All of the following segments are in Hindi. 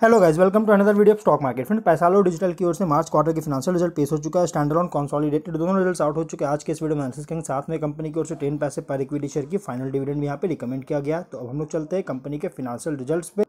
Hello guys welcome to another video of stock market friend Paisalo digital की ओर से मार्च क्वार्टर की फिनाशियल रिज़ल्ट पेश हो चुका है। स्टैंडर्ड ऑन कॉन्सॉलिडेटेड दोनों रिजल्ट्स आउट हो चुके हैं। आज के इस वीडियो में एनालिसिस करेंगे। साथ में कंपनी की ओर से टेन पैसे पर इक्विटी शेयर की फाइनल डिविडेंड भी यहाँ पे रिकमेंड किया गया तो अब हम लोग चलते हैं कंपनी के फिनेंशियल रिजल्ट्स पे।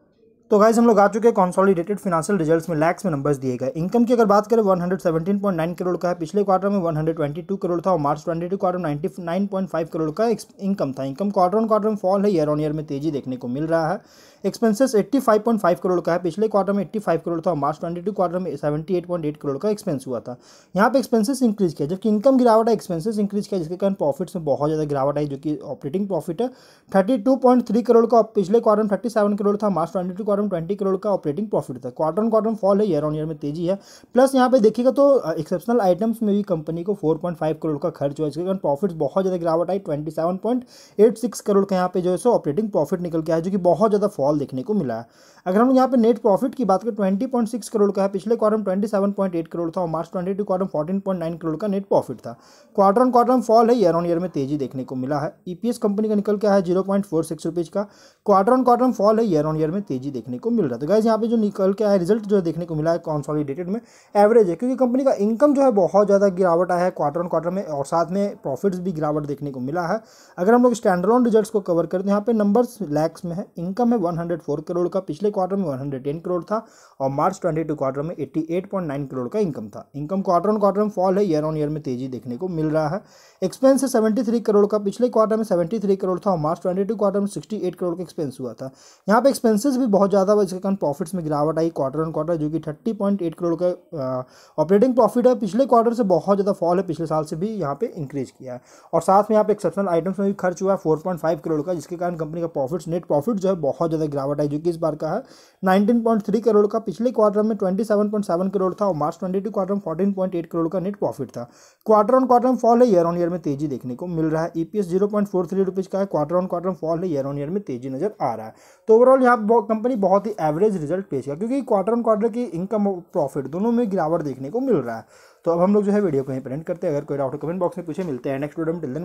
तो गाइज़ हम लोग आ चुके हैं कॉन्सॉलिडेटेड फिनेंशियल रिजल्ट्स में लैक्स में नंबर्स दिए गए। इनकम की अगर बात करें 117.9 करोड़ का है। पिछले क्वार्टर में 122 करोड़ था और मार्च 22 क्वार्टर 99.5 करोड़ का इनकम था। इनकम क्वार्टर ऑन क्वार्टर में फॉल है ईयर ऑन ईयर में तेज़ी देखने को मिल रहा है। एक्सपेंसेस 85.5 करोड़ का है। पिछले क्वार्टर में 85 करोड़ था और मार्च 22 क्वार्टर में 78.8 करोड़ का एक्सपेंस हुआ था। यहाँ पे एक्सपेंसेस इंक्रीज किया, जबकि इनकम गिरावट है एक्सपेंसेस इंक्रीज किया, जिसके कारण प्रॉफिट्स में बहुत ज़्यादा गिरावट आई, जो कि ऑपरेटिंग प्रॉफिट है। 32.3 करोड़ का पिछले क्वार्टर में 37 करोड़ था। मार्च 22 क्वार्टर में 20 करोड़ का ऑपरेटिंग प्रॉफिट था। क्वार्टर ऑन क्वार्टर फॉल है ईयर ऑन ईयर में तेज़ी है। प्लस यहाँ पे देखिएगा तो एक्सेप्शनल आइटम्स में भी कंपनी को 4.5 करोड़ का खर्च हुआ इसके कारण प्रॉफिट बहुत ज़्यादा गिरावट आई 27.86 करोड़ का यहाँ पे जो है सो ऑपरेटिंग प्रॉफिट निकल के आया, जो कि बहुत ज़्यादा फॉल देखने को मिला है। अगर हम यहाँ पे नेट प्रॉफिट की बात करें ट्वेंटी पॉइंट सिक्स करोड़ का है। पिछले क्वार्टर में twenty seven point eight crore था और March twenty two quarter fourteen point nine crore का नेट प्रॉफिट था। क्वार्टर ऑन क्वार्टर फॉल है ईयर ऑन ईयर में तेज़ी देखने को मिला है। ईपीएस कंपनी का निकल के है zero point four six rupees का। क्वार्टर ऑन क्वार्टर फॉल है ईयर ऑन ईयर में तेज़ी देखने को मिल रहा है। तो यहाँ पे जो निकल के आया रिज़ल्ट जो है देखने को मिला है कॉन्सॉलिडेटेड में एवरेज है। क्योंकि कंपनी का इनकम जो है बहुत ज़्यादा गिरावट आया है क्वार्टर ऑन क्वार्टर में, और साथ में प्रॉफिट्स भी गिरावट देखने को मिला है। अगर हम लोग स्टैंडर्ड रिजल्ट्स को कवर करते हैं यहाँ पे नंबर्स लैक्स में है इनकम है वन करोड़ का, पिछले क्वार्टर में वन करोड़ था, और मार्च ट्वेंटी क्वार्टर में एट्टी करोड़ का इनकम था। इनकम क्वार्टर ऑन क्वार्टर में फॉल है ईयर ऑन ईयर में तेज़ी देखने को मिल रहा है। एक्सपेंस है सेवेंटी करोड़ का, पिछले क्वार्टर में सेवेंटी करोड़ था, और मार्च ट्वेंटी क्वार्टर में सिक्सटी करोड़ का एक्सपेंस हुआ था। यहाँ पे एक्सपेंसेस भी बहुत ज़्यादा हुआ इसके कारण प्रॉफिट्स में गिरावट आई क्वार्टर ऑन क्वार्टर जो कि थर्टी पॉइंट एट करोड़ का ऑपरेटिंग प्रॉफिट है। पिछले क्वार्टर से बहुत ज़्यादा फॉल है, पिछले साल से भी यहाँ पे इंक्रीज किया है। और साथ में यहाँ पे एक्सेप्शनल आइटम्स में भी खर्च हुआ है फोर पॉइंट फाइव करोड़ का, जिसके कारण कंपनी का प्रॉफिट नेट प्रॉफिट जो है बहुत ज़्यादा गिरावट आई, जो कि इस बार का है। नाइनटीन पॉइंट थ्री करोड़ का पिछले क्वार्टर में twenty seven point seven crore था और मार्च ट्वेंटी टू क्वार्टर में फोर्टीन पॉइंट एट करोड़ का नेट प्रॉफिट था। क्वार्टर ऑन क्वार्टर में फॉल है ईयर ऑन ईयर में तेज़ी देखने को मिल रहा है। EPS zero point four three rupees का है क्वार्टर ऑन क्वार्टर में फॉल है ईयर ऑन ईयर में तेज़ी नज़र आ रहा है। तो ओवरऑल यहाँ कंपनी बहुत ही एवरेज रिज़ल्ट पेश किया, क्योंकि क्वार्टर ऑन क्वार्टर की इनकम और प्रॉफिट दोनों में गिरावट देखने को मिल रहा है। तो अब हम लोग जो है वीडियो को यहीं पर करते हैं। अगर कोई डाउट कमेंट बॉक्स में पूछे, मिलते हैं नेक्स्ट वीडियो में। टिल दिन